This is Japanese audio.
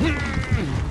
うん